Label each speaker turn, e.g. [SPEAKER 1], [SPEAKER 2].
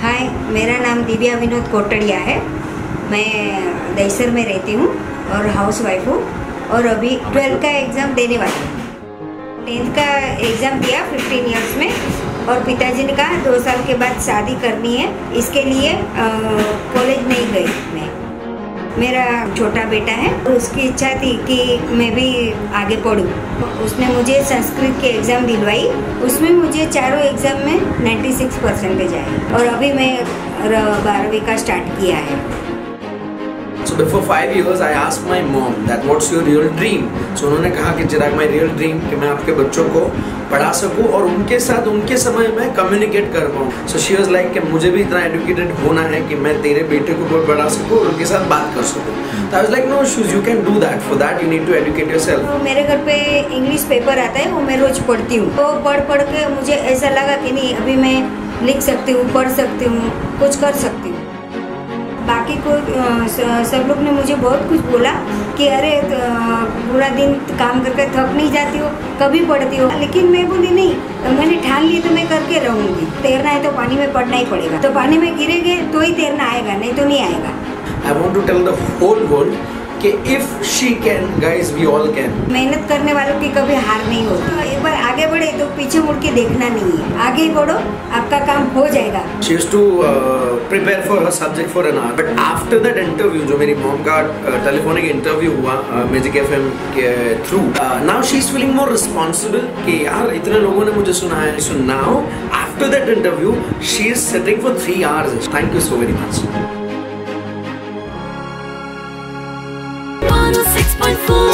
[SPEAKER 1] हाय मेरा नाम दिव्या विनोद कोटड़िया है। मैं दहीसर में रहती हूँ और हाउस वाइफ हूँ और अभी ट्वेल्थ का एग्ज़ाम देने वाली हूँ। टेंथ का एग्ज़ाम दिया फिफ्टीन इयर्स में और पिताजी ने कहा दो साल के बाद शादी करनी है। इसके लिए कॉलेज नहीं गई। छोटा बेटा है उसकी इच्छा थी कि मैं भी आगे पढ़ूँ। उसने मुझे संस्कृत के एग्ज़ाम दिलवाई। उसमें मुझे चारों एग्ज़ाम में 96 परसेंटेज आए और अभी मैं बारहवीं का स्टार्ट किया है।
[SPEAKER 2] So before five years, I ask my mom that what's your real dream so उन्होंने कहा कि चिराग my रियल dream कि मैं आपके बच्चों को पढ़ा सकूँ और उनके साथ उनके समय में कम्युनिकेट कर पाऊँ. सो शी वॉज़ लाइक कि मुझे भी इतना एडुकेटेड होना है कि मैं तेरे बेटे को बहुत पढ़ा सकूँ और उनके साथ बात कर सकूँ। तो I was like no shoes you can do that for that you need to educate yourself
[SPEAKER 1] मेरे घर पे इंग्लिश पेपर आता है वो मैं रोज पढ़ती हूँ। तो पढ़ पढ़ के मुझे ऐसा लगा कि नहीं अभी मैं लिख सकती हूँ पढ़ सकती हूँ कुछ कर सकती हूँ। बाकी को सब लोग ने मुझे बहुत कुछ बोला कि अरे पूरा दिन काम करके थक नहीं जाती हो, कभी पड़ती हो। लेकिन मैं बोली, नहीं, मैंने ठान लिया तो मैं करके रहूँगी। तैरना है तो पानी में पड़ना ही पड़ेगा। तो पानी में गिरेंगे तो ही तैरना आएगा, नहीं तो नहीं आएगा।
[SPEAKER 2] I want to tell the whole world कि if she can guys we all can
[SPEAKER 1] मेहनत करने वालों की कभी हार नहीं होती। एक बार आगे बढ़े तो पीछे मुड़ के देखना नहीं है। आगे बढ़ो आपका काम हो जाएगा।
[SPEAKER 2] She used to prepare for her subject for an hour but after that interview जो मेरी मॉम का टेलीफोनिक uh, इंटरव्यू हुआ म्यूज़िक uh, एफएम के through now she is feeling more responsible कि यार इतने लोगों ने मुझे सुना है so now after that interview she is sitting for three hours thank you so very much
[SPEAKER 3] Ôi phú